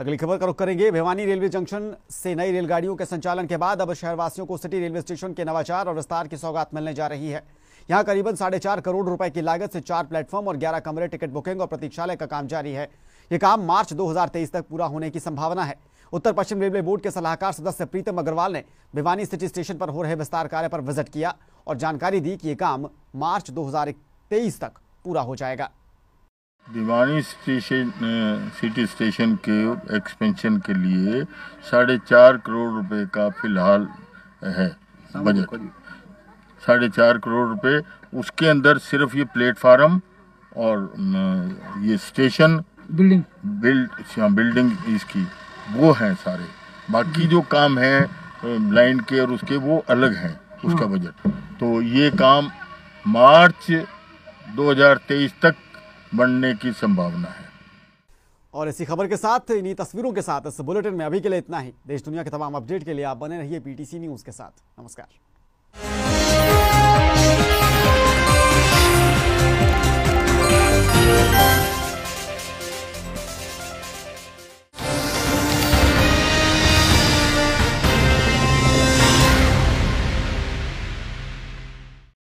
अगली खबर का रुख करेंगे। भिवानी रेलवे जंक्शन से नई रेलगाड़ियों के संचालन के बाद अब शहरवासियों को सिटी रेलवे स्टेशन के नवाचार और विस्तार की सौगात मिलने जा रही है। यहाँ करीबन साढ़े चार करोड़ रुपए की लागत से चार प्लेटफॉर्म और ग्यारह कमरे, टिकट बुकिंग और प्रतीक्षालय का काम जारी है। ये काम मार्च 2023 तक पूरा होने की संभावना है। उत्तर पश्चिम रेलवे बोर्ड के सलाहकार सदस्य प्रीतम अग्रवाल ने भिवानी सिटी स्टेशन पर हो रहे विस्तार कार्य पर विज़िट किया और जानकारी दी कि ये काम मार्च 2023 तक पूरा हो जाएगा। भिवानी स्टेशन सिटी स्टेशन के एक्सपेंशन के लिए साढ़े चार करोड़ रुपए का फ़िलहाल है बजट साढ़े चार करोड़ रुपए उसके अंदर सिर्फ़ ये प्लेटफार्म और ये स्टेशन बिल्डिंग बिल्ड हाँ, बिल्डिंग इसकी वो हैं सारे। बाकी जो काम है लाइन के और उसके वो अलग हैं उसका बजट तो ये काम मार्च 2023 तक बनने की संभावना है। और इसी खबर के साथ, इन्हीं तस्वीरों के साथ, इस बुलेटिन में अभी के लिए इतना ही। देश दुनिया के तमाम अपडेट के लिए आप बने रहिए पीटीसी न्यूज़ के साथ। नमस्कार।